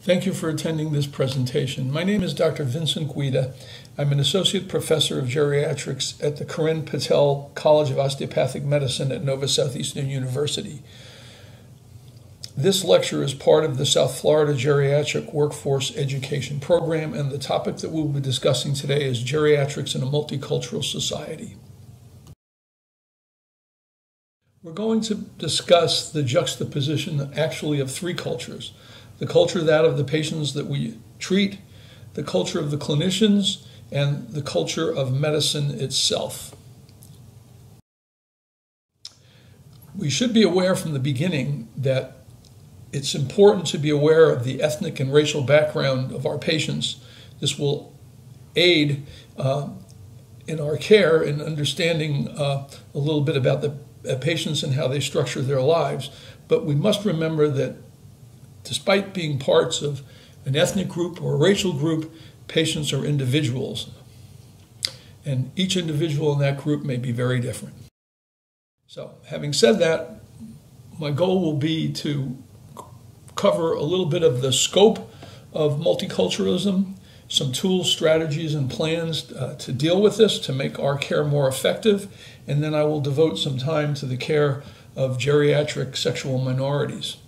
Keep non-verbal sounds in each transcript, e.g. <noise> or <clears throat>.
Thank you for attending this presentation. My name is Dr. Vincent Guida. I'm an associate professor of geriatrics at the Kiran Patel College of Osteopathic Medicine at Nova Southeastern University. This lecture is part of the South Florida Geriatric Workforce Education Program, and the topic that we'll be discussing today is geriatrics in a multicultural society. We're going to discuss the juxtaposition actually of three cultures the culture that of the patients that we treat, the culture of the clinicians, and the culture of medicine itself. We should be aware from the beginning that it's important to be aware of the ethnic and racial background of our patients. This will aid uh, in our care in understanding uh, a little bit about the uh, patients and how they structure their lives. But we must remember that despite being parts of an ethnic group or a racial group, patients are individuals. And each individual in that group may be very different. So, having said that, my goal will be to cover a little bit of the scope of multiculturalism, some tools, strategies, and plans uh, to deal with this to make our care more effective, and then I will devote some time to the care of geriatric sexual minorities.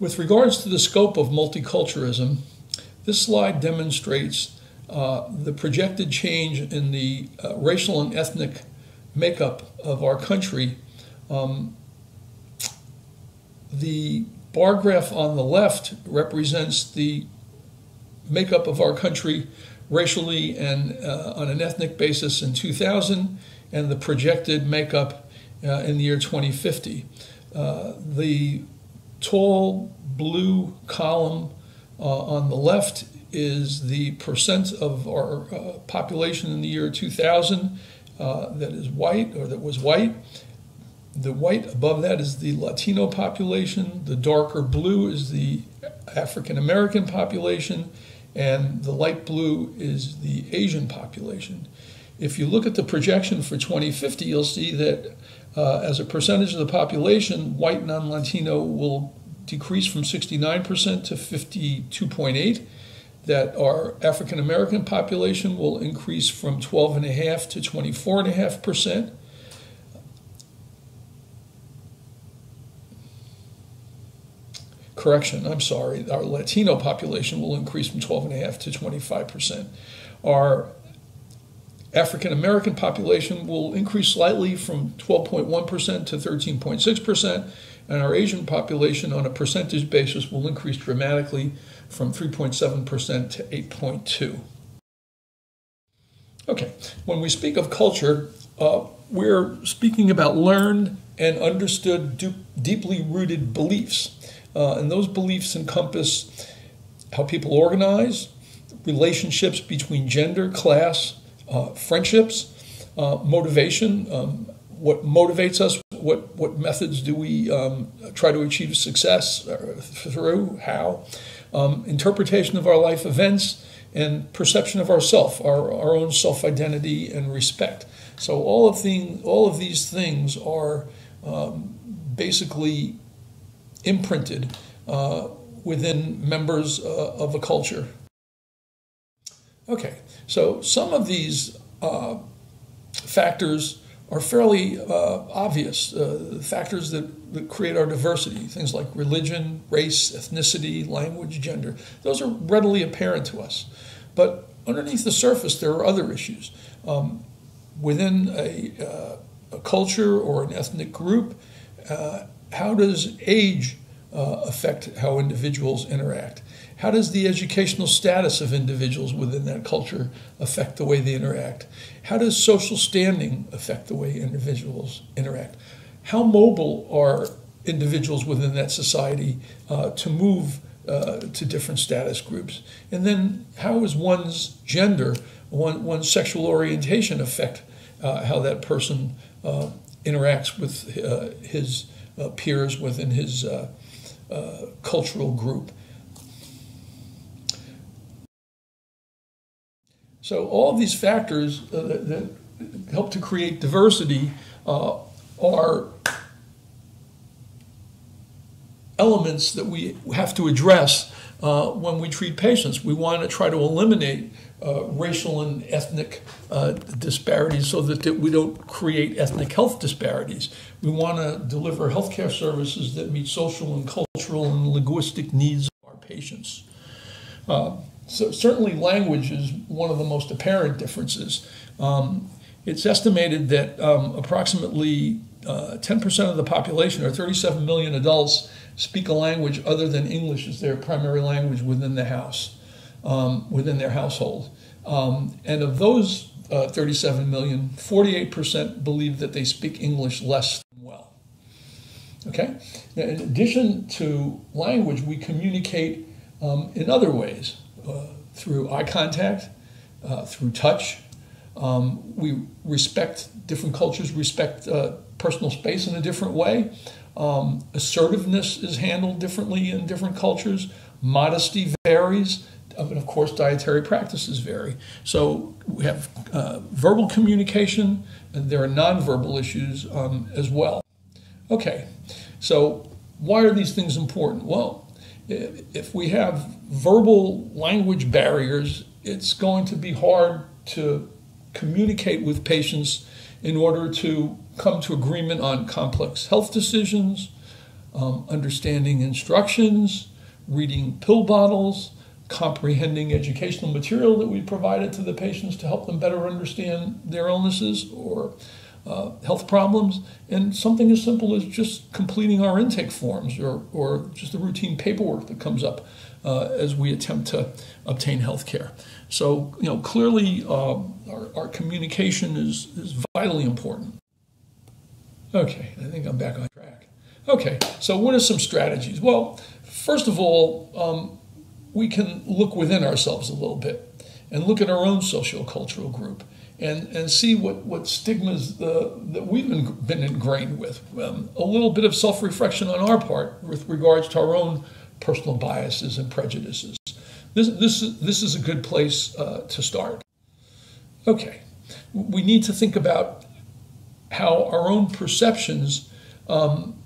With regards to the scope of multiculturalism, this slide demonstrates uh, the projected change in the uh, racial and ethnic makeup of our country um, the bar graph on the left represents the makeup of our country racially and uh, on an ethnic basis in 2000 and the projected makeup uh, in the year 2050. Uh, the tall blue column uh, on the left is the percent of our uh, population in the year 2000 uh, that is white or that was white the white above that is the Latino population, the darker blue is the African American population, and the light blue is the Asian population. If you look at the projection for 2050, you'll see that uh, as a percentage of the population, white non Latino will decrease from 69% to 52.8 that our African American population will increase from 12.5 to 24.5 percent, correction, I'm sorry, our Latino population will increase from 12.5 to 25%. Our African American population will increase slightly from 12.1% to 13.6%, and our Asian population on a percentage basis will increase dramatically from 3.7% to 8.2. Okay, when we speak of culture, uh, we're speaking about learned and understood, deeply rooted beliefs. Uh, and those beliefs encompass how people organize, relationships between gender, class, uh, friendships, uh, motivation, um, what motivates us, what, what methods do we um, try to achieve success uh, through, how, um, interpretation of our life events, and perception of ourself, our, our own self identity and respect. So all of the, all of these things are um, basically imprinted uh, within members uh, of a culture. Okay, so some of these uh, factors are fairly uh, obvious, uh, factors that, that create our diversity, things like religion, race, ethnicity, language, gender. Those are readily apparent to us. But underneath the surface, there are other issues. Um, within a, uh, a, culture or an ethnic group, how does age uh, affect how individuals interact? How does the educational status of individuals within that culture affect the way they interact? How does social standing affect the way individuals interact? How mobile are individuals within that society uh, to move uh, to different status groups? And then how is one's gender, one, one's sexual orientation affect uh, how that person uh, interacts with uh, his uh, peers within his cultural group. So all these factors uh, that, that, help to create diversity uh, are elements that we have to address uh, when we treat patients. We want to try to eliminate uh, racial and ethnic uh, disparities so that, that we don't create ethnic health disparities. We want to deliver healthcare services that meet social and cultural and linguistic needs of our patients. Uh, so certainly language is one of the most apparent differences. Um, it's estimated that um, approximately uh, 10% of the population, or 37 million adults, speak a language other than English as their primary language within the house, um, within their household. Um, and of those uh, 37 million, 48% believe that they speak English less than well. Okay? Now, in addition to language, we communicate um, in other ways uh, through eye contact, uh, through touch. Um, we respect different cultures, respect uh, personal space in a different way. Um, assertiveness is handled differently in different cultures. Modesty varies. And of course, dietary practices vary. So we have uh, verbal communication, and there are nonverbal issues um, as well. Okay, so why are these things important? Well, if we have verbal language barriers, it's going to be hard to communicate with patients in order to come to agreement on complex health decisions, um, understanding instructions, reading pill bottles, comprehending educational material that we provided to the patients to help them better understand their illnesses or uh, health problems, and something as simple as just completing our intake forms or, or just the routine paperwork that comes up uh, as we attempt to obtain health care. So, you know, clearly uh, our, our communication is, is vitally important. Okay, I think I'm back on track. Okay, so what are some strategies? Well, first of all, um, we can look within ourselves a little bit and look at our own social cultural group and, and see what, what stigmas uh, that we've been, been ingrained with. Um, a little bit of self reflection on our part with regards to our own personal biases and prejudices. This, this, this is a good place uh, to start. Okay, we need to think about how our own perceptions um,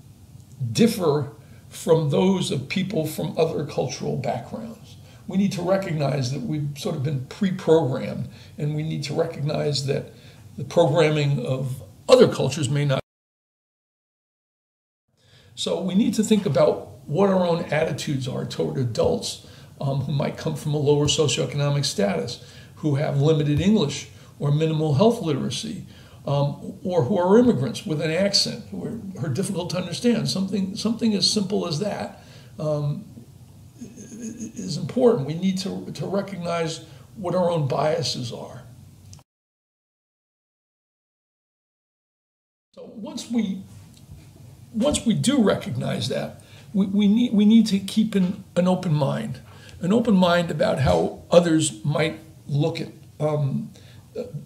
differ from those of people from other cultural backgrounds. We need to recognize that we've sort of been pre programmed, and we need to recognize that the programming of other cultures may not. So we need to think about what our own attitudes are toward adults um, who might come from a lower socioeconomic status, who have limited English or minimal health literacy, um, or who are immigrants with an accent who are, are, difficult to understand. Something, something as simple as that um, is important. We need to, to recognize what our own biases are. So once we, once we do recognize that, we, we, need, we need to keep an, an open mind, an open mind about how others might look at um,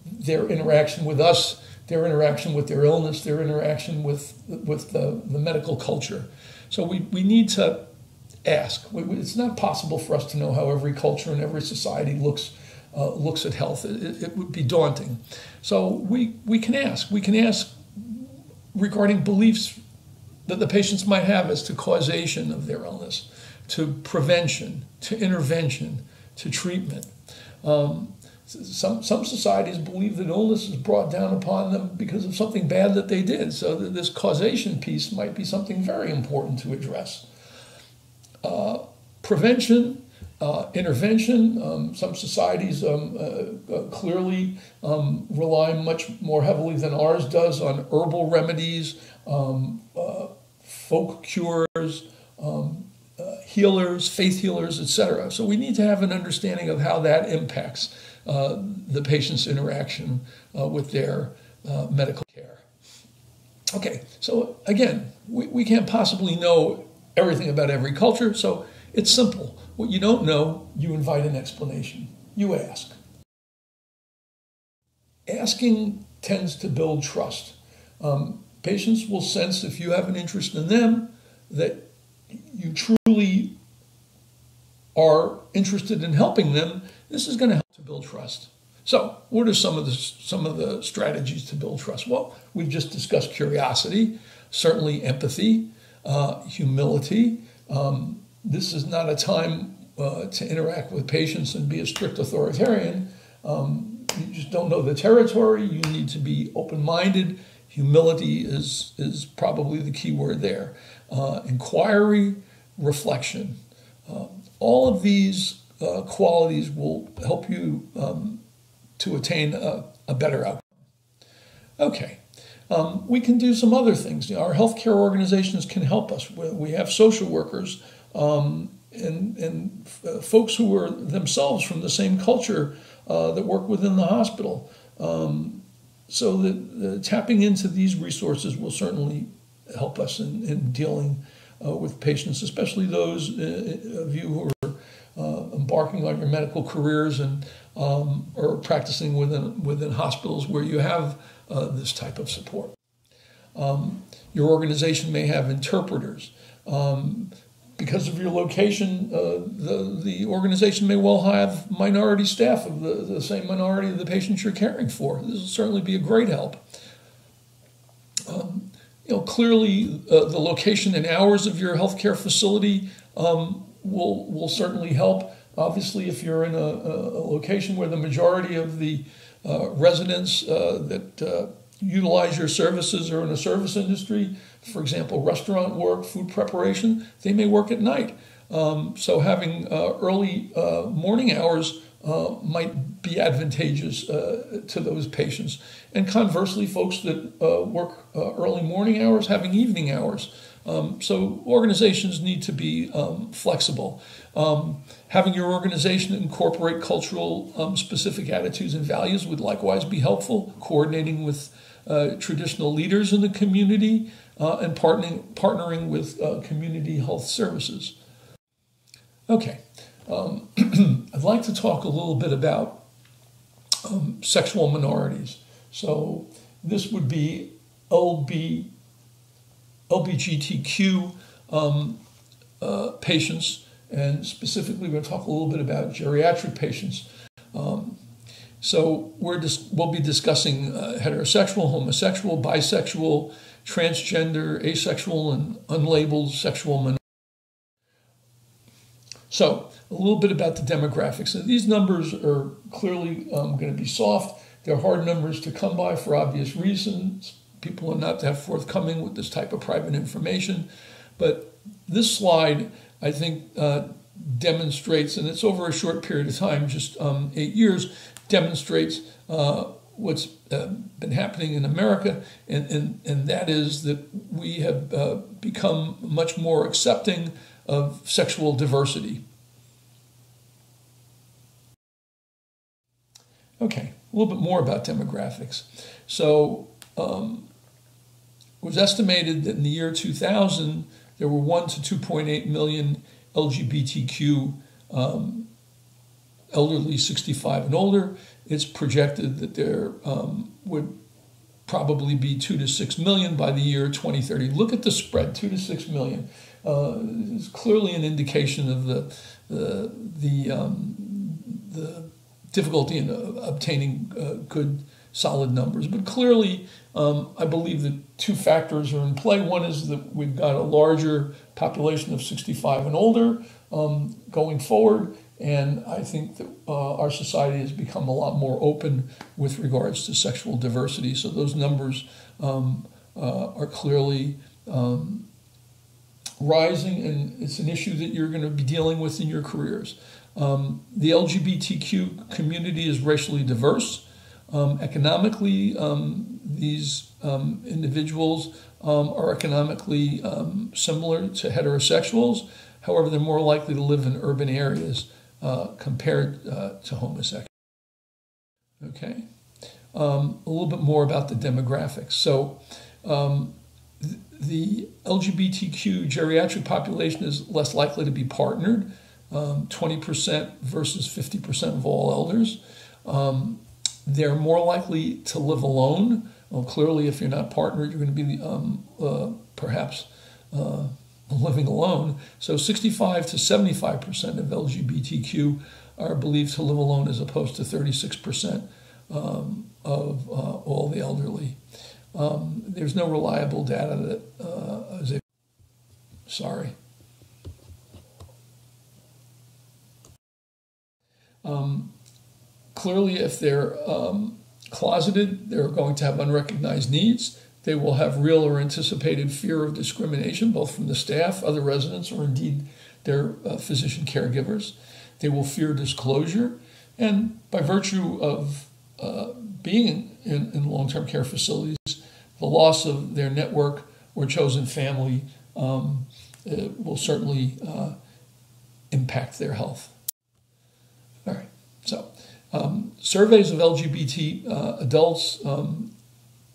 their interaction with us, their interaction with their illness, their interaction with, with the, the medical culture. So we, we need to ask. It's not possible for us to know how every culture and every society looks uh, looks at health. It, it, would be daunting. So we, we can ask. We can ask regarding beliefs that the patients might have as to causation of their illness, to prevention, to intervention, to treatment. Um, some, some societies believe that illness is brought down upon them because of something bad that they did. So this causation piece might be something very important to address. Uh, prevention, uh, intervention. Um, some societies um, uh, uh clearly um, rely much more heavily than ours does on herbal remedies, um, uh, folk cures, um, healers, faith healers, etc. So we need to have an understanding of how that impacts the patient's interaction with their medical care. Okay, so again, we, we can't possibly know everything about every culture, so it's simple. What you don't know, you invite an explanation. You ask. Asking tends to build trust. Um, patients will sense if you have an interest in them that you truly are interested in helping them, this is going to help to build trust. So, what are some of the some of the strategies to build trust? Well, we've just discussed curiosity, certainly empathy, uh, humility, Um, this is not a time uh, to interact with patients and be a strict authoritarian. Um, you just don't know the territory. You need to be open minded. Humility is, is probably the key word there. Uh, inquiry, reflection. Uh, all of these uh, qualities will help you um, to attain a, a, better outcome. Okay, um, we can do some other things. Our healthcare organizations can help us. We have social workers um, and, and uh, folks who are themselves from the same culture uh, that work within the hospital. Um, so that tapping into these resources will certainly help us in, in dealing uh, with patients, especially those uh, of you who are uh, embarking on your medical careers and um, or practicing within within hospitals where you have uh, this type of support. Um, your organization may have interpreters. Um, because of your location, uh, the, the organization may well have minority staff of the, the same minority of the patients you're caring for. This will certainly be a great help. Um, you know, clearly uh, the location and hours of your healthcare facility um, will, will certainly help. Obviously, if you're in a, a location where the majority of the uh, residents uh, that uh, utilize your services are in a service industry, for example, restaurant work, food preparation, they may work at night. Um, so having uh, early morning hours uh, might be advantageous uh, to those patients. And conversely, folks that uh, work early morning hours, having evening hours. Um, so organizations need to be um, flexible. Um, having your organization incorporate cultural um, specific attitudes and values would likewise be helpful. Coordinating with traditional leaders in the community, uh, and partnering, partnering with uh, community health services. Okay, um, <clears throat> I'd like to talk a little bit about um, sexual minorities. So this would be LB, LBGTQ um, uh, patients, and specifically, to talk a little bit about geriatric patients. Um, so we're dis- we'll be discussing uh, heterosexual, homosexual, bisexual, transgender, asexual, and unlabeled sexual minorities. So, a little bit about the demographics. So these numbers are clearly um, going to be soft. They're hard numbers to come by for obvious reasons. People are not that forthcoming with this type of private information. But this slide, I think, uh, demonstrates, and it's over a short period of time, just um, eight years, demonstrates uh, what's uh, been happening in America, and, and, and that is that we have uh, become much more accepting of sexual diversity. Okay, a little bit more about demographics. So, um, it was estimated that in the year 2000, there were 1 to 2.8 million LGBTQ um, elderly 65 and older, it's projected that there um, would probably be two to six million by the year 2030. Look at the spread, two to six million. Uh, is clearly an indication of the the the, um, the difficulty in uh, obtaining uh, good solid numbers. But clearly, um, I believe that two factors are in play. One is that we've got a larger population of 65 and older um, going forward, and I think that uh, our society has become a lot more open with regards to sexual diversity. So those numbers um, uh, are clearly um, rising, and it's an issue that you're going to be dealing with in your careers. Um, the LGBTQ community is racially diverse. Um, economically, um, these um, individuals are economically similar to heterosexuals. However, they're more likely to live in urban areas uh, compared uh, to homosexuals. Okay, um, a little bit more about the demographics. So, um, th- the LGBTQ geriatric population is less likely to be partnered, um, 20% versus 50% of all elders. They're more likely to live alone. Well, clearly, if you're not partnered, you're going to be um, uh, perhaps uh, living alone. So, 65 to 75 percent of LGBTQ are believed to live alone, as opposed to 36 percent um, of uh, all the elderly. Um, there's no reliable data that. Uh, sorry. Um, clearly, if they're um, closeted, they're going to have unrecognized needs. They will have real or anticipated fear of discrimination, both from the staff, other residents, or indeed their uh, physician caregivers. They will fear disclosure. And by virtue of uh, being in, in long term care facilities, the loss of their network or chosen family um, will certainly uh, impact their health. All right, um, surveys of LGBT uh, adults um,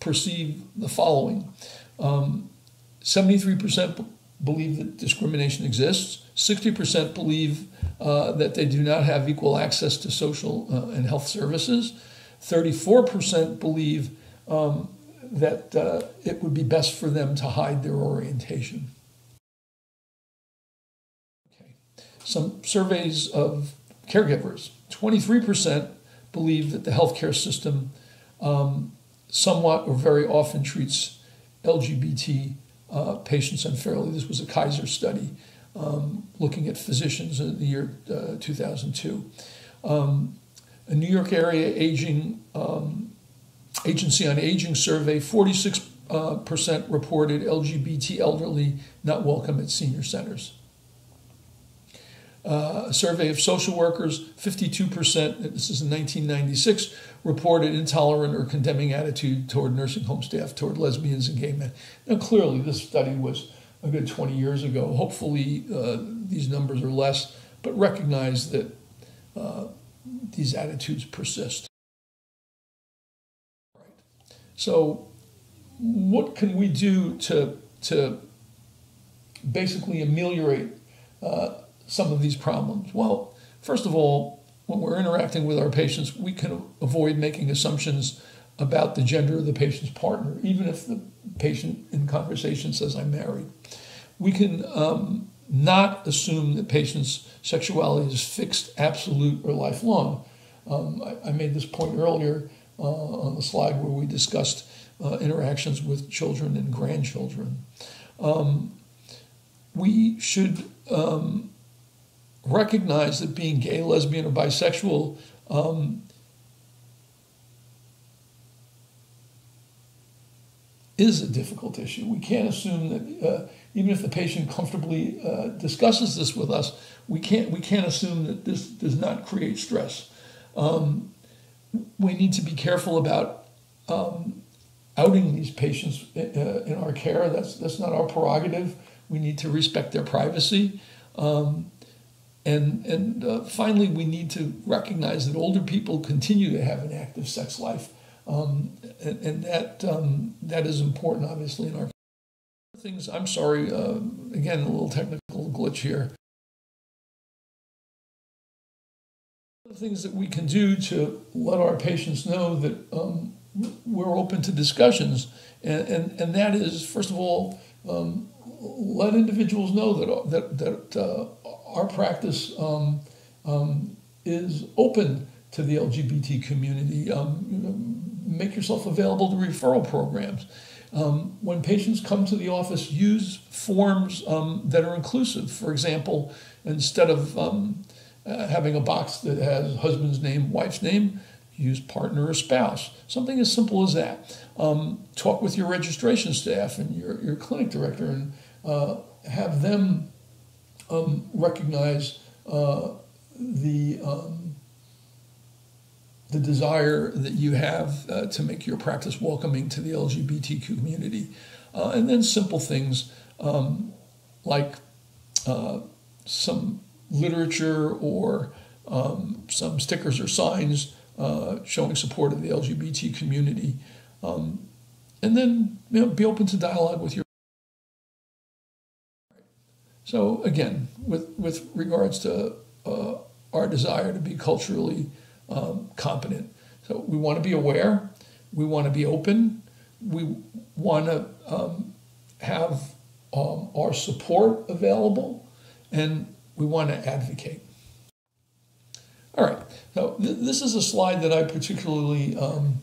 perceive the following 73% um, believe that discrimination exists, 60% believe uh, that they do not have equal access to social uh, and health services, 34% believe um, that uh, it would be best for them to hide their orientation. Okay. Some surveys of caregivers 23% believe that the healthcare system um, somewhat or very often treats LGBT uh, patients unfairly. This was a Kaiser study um, looking at physicians in the year uh, 2002. Um, a New York area aging um, agency on aging survey, 46% uh, reported LGBT elderly not welcome at senior centers. Uh, a survey of social workers, 52%, this is in 1996, reported intolerant or condemning attitude toward nursing home staff, toward lesbians and gay men. Now, clearly, this study was a good 20 years ago. Hopefully, uh, these numbers are less, but recognize that uh, these attitudes persist. So, what can we do to, to basically ameliorate uh, some of these problems? Well, first of all, when we're interacting with our patients, we can avoid making assumptions about the gender of the patient's partner, even if the patient in conversation says, I'm married. We can um, not assume that patients' sexuality is fixed, absolute, or lifelong. Um, I, I, made this point earlier uh, on the slide where we discussed uh, interactions with children and grandchildren. Um, we should um, recognize that being gay, lesbian, or bisexual um, is a difficult issue. We can't assume that uh, even if the patient comfortably uh, discusses this with us, we can't we can't assume that this does not create stress. Um, we need to be careful about um, outing these patients uh, in our care. That's that's not our prerogative. We need to respect their privacy. Um, and and uh, finally, we need to recognize that older people continue to have an active sex life, um, and, and, that um, that is important, obviously, in our things. I'm sorry, uh, again, a little technical glitch here. Things that we can do to let our patients know that um, we're open to discussions, and, and, and that is, first of all, um, let individuals know that that that uh, our practice um, um, is open to the LGBT community. Um, make yourself available to referral programs. Um, when patients come to the office, use forms um, that are inclusive. For example, instead of uh, having a box that has husband's name, wife's name, use partner or spouse. Something as simple as that. Um, talk with your registration staff and your, your clinic director and uh, have them um, recognize uh, the um, the desire that you have uh, to make your practice welcoming to the LGBTQ community, uh, and then simple things um, like uh, some literature or um, some stickers or signs uh, showing support of the LGBT community, um, and then you know, be open to dialogue with your so again, with with regards to uh, our desire to be culturally um, competent, so we want to be aware, we want to be open, we want to um, have um, our support available, and we want to advocate. All right, so th- this is a slide that I particularly um,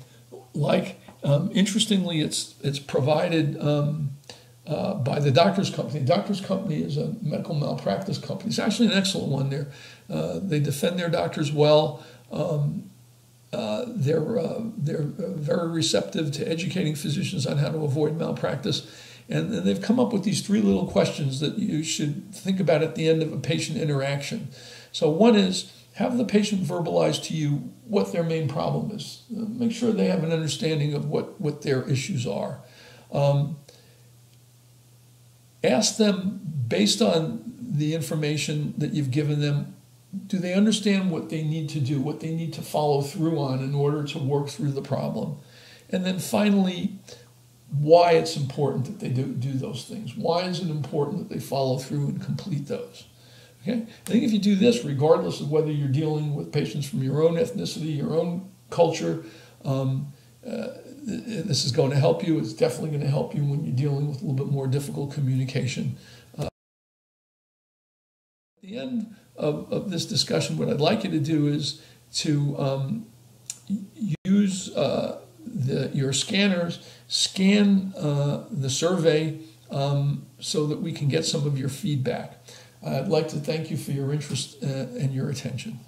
like. Um, interestingly, it's it's provided um, uh, by the Doctors Company. Doctors Company is a medical malpractice company. It's actually an excellent one there. Uh, they defend their doctors well. Um, uh, they're uh, they're very receptive to educating physicians on how to avoid malpractice, and, and they've come up with these three little questions that you should think about at the end of a patient interaction. So one is have the patient verbalize to you what their main problem is. Uh, make sure they have an understanding of what, what their issues are. Um, ask them, based on the information that you've given them, do they understand what they need to do, what they need to follow through on in order to work through the problem? And then finally, why it's important that they do, do those things. Why is it important that they follow through and complete those? Okay? I think if you do this, regardless of whether you're dealing with patients from your own ethnicity, your own culture, um, uh, this is going to help you. It's definitely going to help you when you're dealing with a little bit more difficult communication. Uh, at the end of, of, this discussion, what I'd like you to do is to um, use uh, the, your scanners, scan uh, the survey um, so that we can get some of your feedback. I'd like to thank you for your interest uh, and your attention.